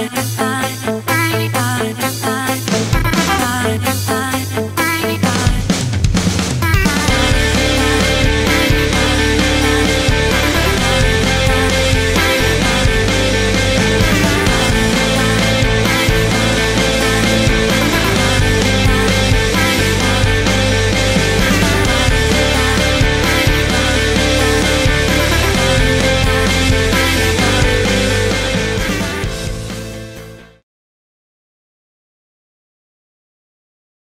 I, I.